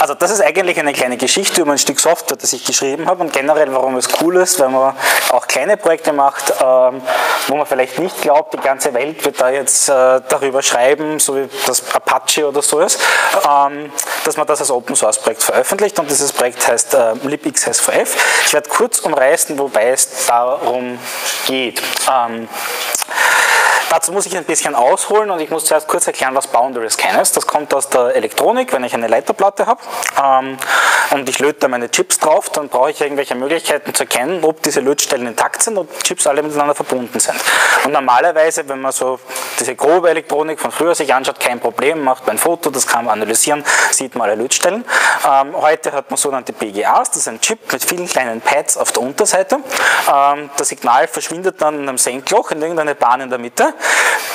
Also das ist eigentlich eine kleine Geschichte über ein Stück Software, das ich geschrieben habe und generell, warum es cool ist, wenn man auch kleine Projekte macht, ähm, wo man vielleicht nicht glaubt, die ganze Welt wird da jetzt äh, darüber schreiben, so wie das Apache oder so ist, ähm, dass man das als Open Source Projekt veröffentlicht und dieses Projekt heißt äh, libxs4f. Ich werde kurz umreißen, wobei es darum geht. Ähm, Dazu muss ich ein bisschen ausholen und ich muss zuerst kurz erklären, was Boundary Scan ist. Das kommt aus der Elektronik, wenn ich eine Leiterplatte habe ähm, und ich löte da meine Chips drauf, dann brauche ich irgendwelche Möglichkeiten zu erkennen, ob diese Lötstellen intakt sind, ob Chips alle miteinander verbunden sind. Und normalerweise, wenn man so diese grobe Elektronik von früher sich anschaut, kein Problem, macht man ein Foto, das kann man analysieren, sieht man alle Lötstellen. Ähm, heute hat man sogenannte BGAs, das ist ein Chip mit vielen kleinen Pads auf der Unterseite. Ähm, das Signal verschwindet dann in einem Senkloch in irgendeine Bahn in der Mitte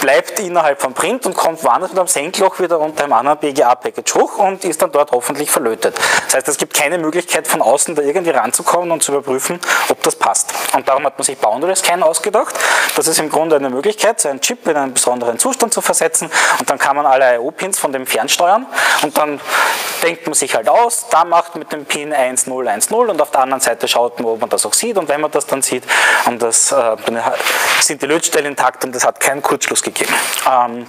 bleibt innerhalb vom Print und kommt woanders mit einem Senkloch wieder unter einem anderen BGA-Package hoch und ist dann dort hoffentlich verlötet. Das heißt, es gibt keine Möglichkeit von außen da irgendwie ranzukommen und zu überprüfen, ob das passt. Und darum hat man sich Boundary Scan ausgedacht. Das ist im Grunde eine Möglichkeit, so einen Chip in einen besonderen Zustand zu versetzen und dann kann man alle IO-Pins von dem fernsteuern und dann denkt man sich halt aus, da macht mit dem Pin 1010 und auf der anderen Seite schaut man, ob man das auch sieht und wenn man das dann sieht, und das, äh, sind die Lötstellen intakt und das hat keinen Kurzschluss gegeben. Ähm,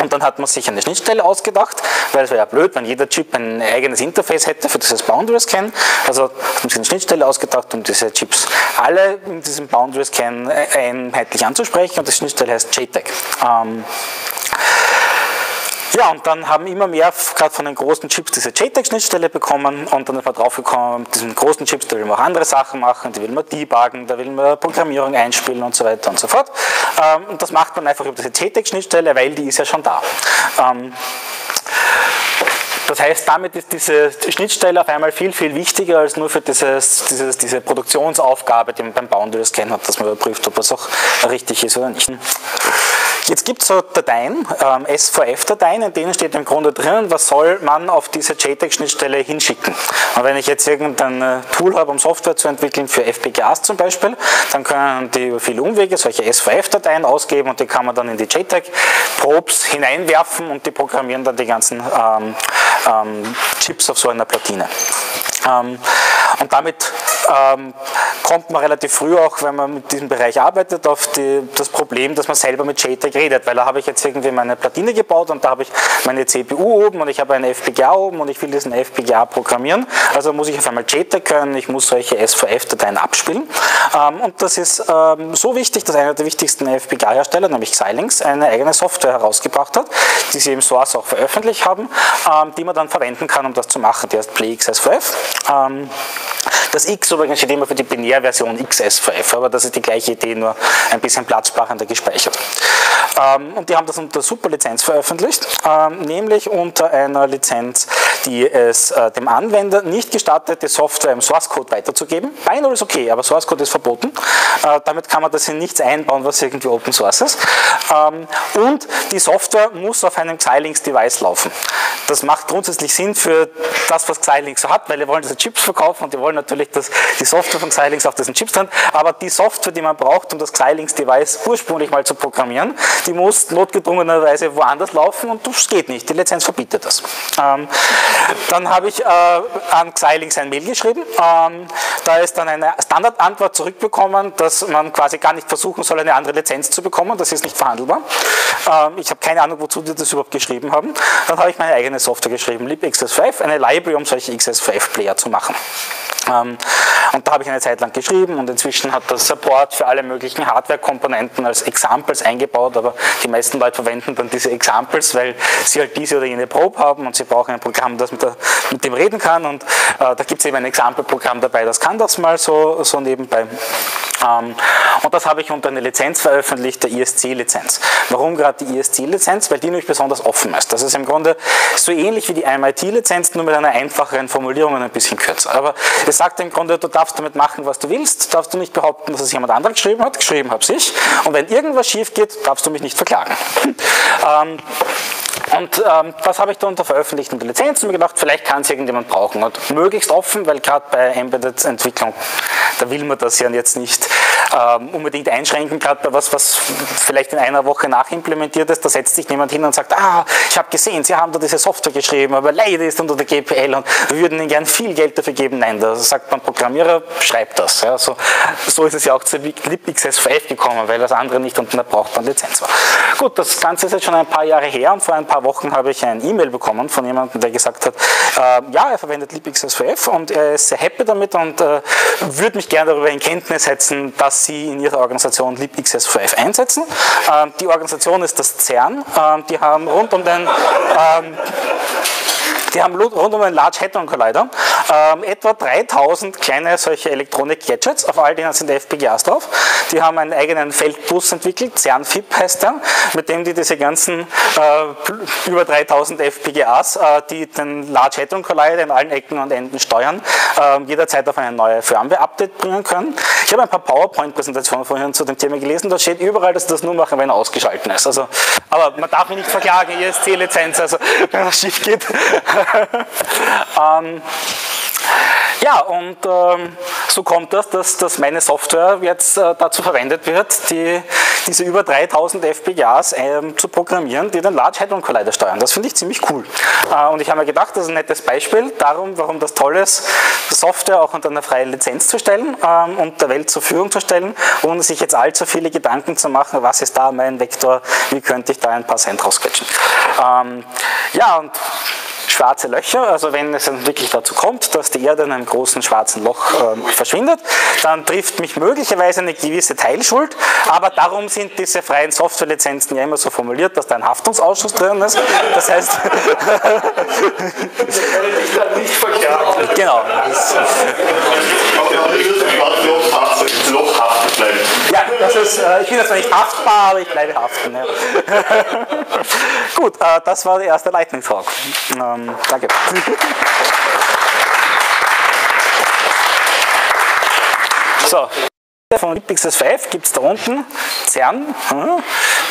und dann hat man sich eine Schnittstelle ausgedacht, weil es wäre ja blöd, wenn jeder Chip ein eigenes Interface hätte für dieses Boundary Scan. Also hat man sich eine Schnittstelle ausgedacht, um diese Chips alle in diesem Boundary Scan einheitlich anzusprechen und die Schnittstelle heißt JTAG. Ähm, ja, und dann haben immer mehr, gerade von den großen Chips, diese JTAG-Schnittstelle bekommen und dann ist man draufgekommen, mit diesen großen Chips, da will man auch andere Sachen machen, da will man debuggen, da will man Programmierung einspielen und so weiter und so fort. Ähm, und das macht man einfach über diese JTAG-Schnittstelle, weil die ist ja schon da. Ähm, das heißt, damit ist diese Schnittstelle auf einmal viel, viel wichtiger als nur für dieses, dieses, diese Produktionsaufgabe, die man beim Boundary Scan hat, dass man überprüft, ob das auch richtig ist oder nicht. Jetzt gibt es so Dateien, ähm, SVF-Dateien, in denen steht im Grunde drin, was soll man auf diese JTAG-Schnittstelle hinschicken. Und wenn ich jetzt irgendein äh, Tool habe, um Software zu entwickeln für FPGAs zum Beispiel, dann können die über viele Umwege solche SVF-Dateien ausgeben und die kann man dann in die JTAG-Probes hineinwerfen und die programmieren dann die ganzen ähm, ähm, Chips auf so einer Platine. Ähm, und damit ähm, kommt man relativ früh auch, wenn man mit diesem Bereich arbeitet, auf die, das Problem, dass man selber mit JTAG redet, weil da habe ich jetzt irgendwie meine Platine gebaut und da habe ich meine CPU oben und ich habe eine FPGA oben und ich will diesen FPGA programmieren. Also muss ich auf einmal JTAG können, ich muss solche SVF-Dateien abspielen. Ähm, und das ist ähm, so wichtig, dass einer der wichtigsten FPGA-Hersteller, nämlich Xilinx, eine eigene Software herausgebracht hat, die sie im Source auch veröffentlicht haben, ähm, die man dann verwenden kann, um das zu machen. Die heißt PlayXSVF. Ähm, das X übrigens steht immer für die Binärversion XSVF, aber das ist die gleiche Idee, nur ein bisschen platzsparender gespeichert. Ähm, und die haben das unter Superlizenz veröffentlicht, ähm, nämlich unter einer Lizenz, die es äh, dem Anwender nicht gestattet, die Software im Source Code weiterzugeben. Binary ist okay, aber Source Code ist verboten. Äh, damit kann man das in nichts einbauen, was irgendwie Open Source ist. Ähm, und die Software muss auf einem Xilinx-Device laufen. Das macht grundsätzlich Sinn für das, was Xilinx so hat, weil wir wollen diese Chips verkaufen und die wollen natürlich, dass die Software von Xilinx auf diesen Chips drin, aber die Software, die man braucht, um das Xilinx-Device ursprünglich mal zu programmieren, die muss notgedrungenerweise woanders laufen und das geht nicht. Die Lizenz verbietet das. Ähm, dann habe ich äh, an Xilinx ein Mail geschrieben. Ähm, da ist dann eine Standardantwort zurückbekommen, dass man quasi gar nicht versuchen soll, eine andere Lizenz zu bekommen. Das ist nicht verhandelbar. Ähm, ich habe keine Ahnung, wozu die das überhaupt geschrieben haben. Dann habe ich meine eigene Software geschrieben, libxs5, eine Library, um solche XS5-Player zu machen. Und da habe ich eine Zeit lang geschrieben und inzwischen hat das Support für alle möglichen Hardware-Komponenten als Examples eingebaut, aber die meisten Leute verwenden dann diese Examples, weil sie halt diese oder jene Probe haben und sie brauchen ein Programm, das mit, der, mit dem reden kann und äh, da gibt es eben ein Example-Programm dabei, das kann das mal so, so nebenbei. Ähm, und das habe ich unter einer Lizenz veröffentlicht, der ISC-Lizenz. Warum gerade die ISC-Lizenz? Weil die nämlich besonders offen ist. Das ist im Grunde so ähnlich wie die MIT-Lizenz, nur mit einer einfacheren Formulierung und ein bisschen kürzer. Aber es sagt im Grunde, du darfst damit machen, was du willst, darfst du nicht behaupten, dass es jemand anderes geschrieben hat, geschrieben habe ich. Und wenn irgendwas schief geht, darfst du mich nicht verklagen. ähm, Und ähm, was habe ich da unter veröffentlichten Lizenzen mir gedacht, vielleicht kann es irgendjemand brauchen. Und möglichst offen, weil gerade bei Embedded-Entwicklung, da will man das ja jetzt nicht ähm, unbedingt einschränken, gerade bei was, was vielleicht in einer Woche nachimplementiert ist. Da setzt sich jemand hin und sagt, ah, ich habe gesehen, Sie haben da diese Software geschrieben, aber leider ist unter der GPL und wir würden Ihnen gern viel Geld dafür geben. Nein, da sagt man Programmierer, schreibt das. Ja, so, so ist es ja auch zu libxs5 gekommen, weil das andere nicht unter einer brauchbaren Lizenz war. Gut, das Ganze ist jetzt schon ein paar Jahre her und vor ein paar Wochen habe ich ein E-Mail bekommen von jemandem, der gesagt hat, äh, ja, er verwendet libxs5 und er ist sehr happy damit und äh, würde mich gerne darüber in Kenntnis setzen, dass Sie in Ihrer Organisation libxs5 einsetzen. Ähm, die Organisation ist das CERN, ähm, die haben rund um den ähm, die haben rund um den Large Hadron Collider ähm, etwa 3000 kleine solche Elektronik-Gadgets, auf all denen sind FPGAs drauf. Die haben einen eigenen Feldbus entwickelt, CERN-FIP heißt der, mit dem die diese ganzen äh, über 3000 FPGAs, äh, die den Large Hadron Collider in allen Ecken und Enden steuern, äh, jederzeit auf eine neue Firmware-Update bringen können. Ich habe ein paar PowerPoint-Präsentationen vorhin zu dem Thema gelesen, da steht überall, dass sie das nur machen, wenn er ausgeschalten ist. Also, aber man darf mich nicht verklagen, ISC-Lizenz, also wenn das schief geht. ähm, ja, und ähm, so kommt das, dass, dass meine Software jetzt äh, dazu verwendet wird, die, diese über 3000 FPGAs ähm, zu programmieren, die den Large Hadron Collider steuern. Das finde ich ziemlich cool. Äh, und ich habe mir gedacht, das ist ein nettes Beispiel darum, warum das toll ist, Software auch unter einer freien Lizenz zu stellen ähm, und der Welt zur Verfügung zu stellen, ohne sich jetzt allzu viele Gedanken zu machen, was ist da mein Vektor, wie könnte ich da ein paar Cent rausquetschen. Ähm, ja, und schwarze Löcher, also wenn es wirklich dazu kommt, dass die Erde in einem großen schwarzen Loch äh, verschwindet, dann trifft mich möglicherweise eine gewisse Teilschuld, aber darum sind diese freien Softwarelizenzen ja immer so formuliert, dass da ein Haftungsausschuss drin ist. Das heißt, nicht verklagen. Genau. Ja, das ist, äh, ich bin jetzt zwar nicht haftbar, aber ich bleibe haften. Ja. Gut, äh, das war der erste Lightning Talk. Ähm, danke. So, von Lipixes 5 gibt es da unten CERN. Hm,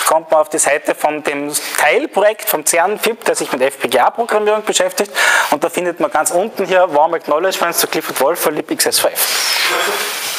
kommt man auf die Seite von dem Teilprojekt vom CERN FIP, der sich mit FPGA-Programmierung beschäftigt. Und da findet man ganz unten hier Warm Acknowledgements zu Clifford Wolf für Lipxs 5.